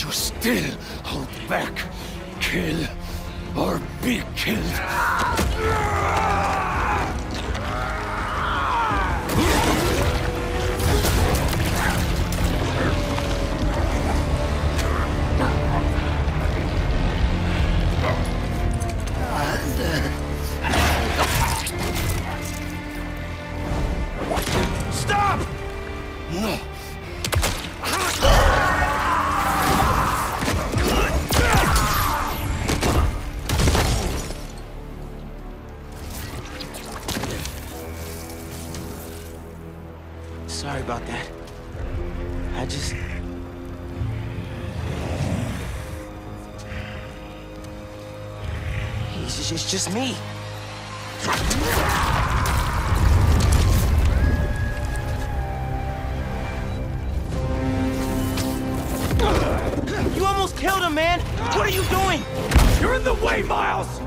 You still hold back. Kill or be killed. It's just, it's just me. You almost killed him, man! What are you doing? You're in the way, Miles!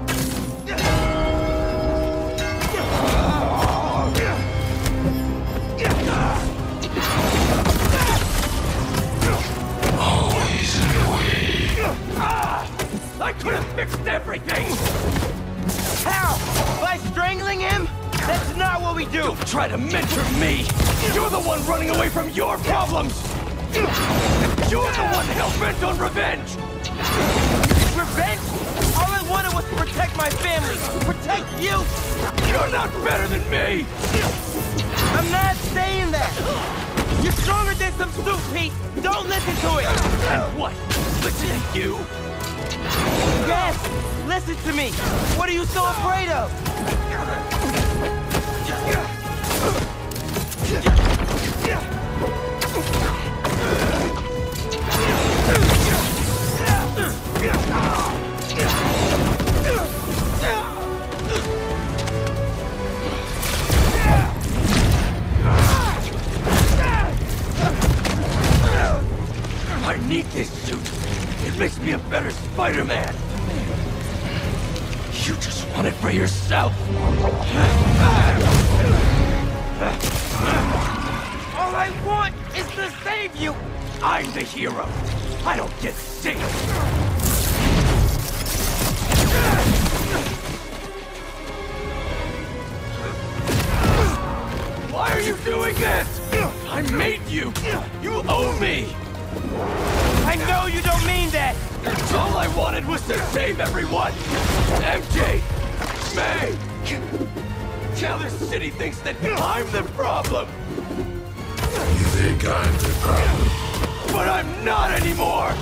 Always in the way. I could have fixed everything! By strangling him? That's not what we do! Don't try to mentor me! You're the one running away from your problems! You're the one hell-bent on revenge! Revenge? All I wanted was to protect my family! Protect you! You're not better than me! I'm not saying that! You're stronger than some soup, Pete! Don't listen to it! And what? Listen to you? Yes! Listen to me! What are you so afraid of? I need this suit. It makes me a better Spider-Man. You just want it for yourself. All I want is to save you! I'm the hero. I don't get saved. Why are you doing this? I made you. You owe me. I know you don't mean that! All I wanted was to save everyone. MJ, May. Now the city thinks that I'm the problem, You think I'm the problem? but I'm not anymore.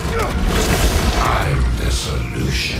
I'm the solution.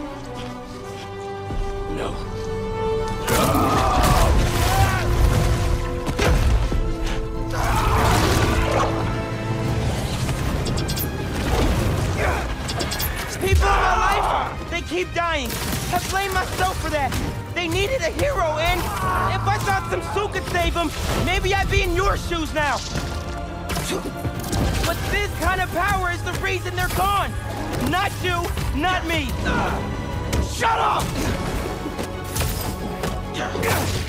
No. People in my life, they keep dying. I blame myself for that. They needed a hero, and if I thought some suit could save them, maybe I'd be in your shoes now. But this kind of power is the reason they're gone. Not you, not me. Shut up! Yeah.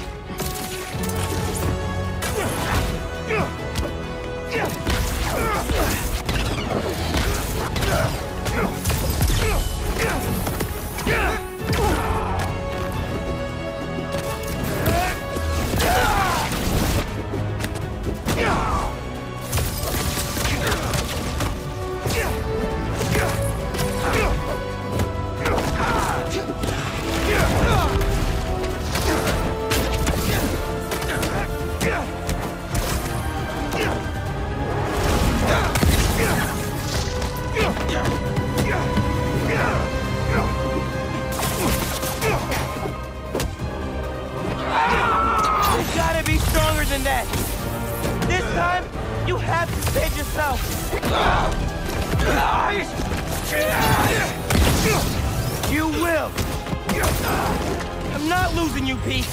gotta be stronger than that. This time, you have to save yourself. You will. I'm not losing you, Pete.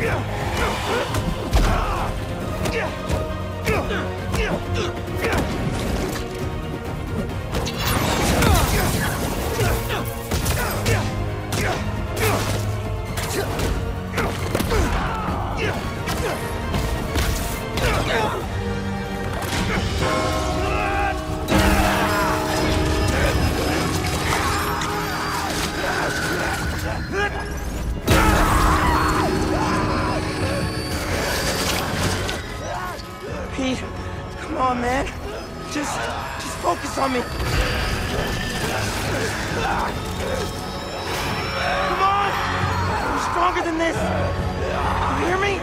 Yeah. on, man. Just, just focus on me. Come on! I'm stronger than this. You hear me?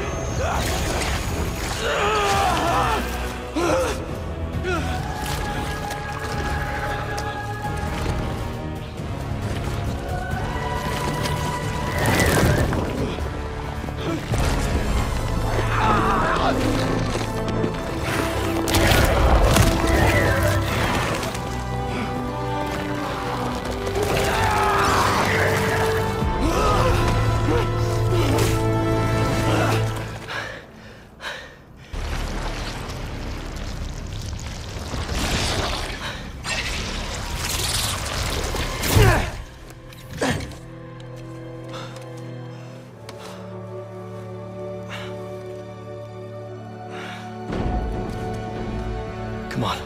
Come on,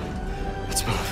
let's move.